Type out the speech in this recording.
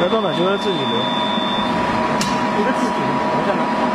得到了就着自己留，一个自己留下呢。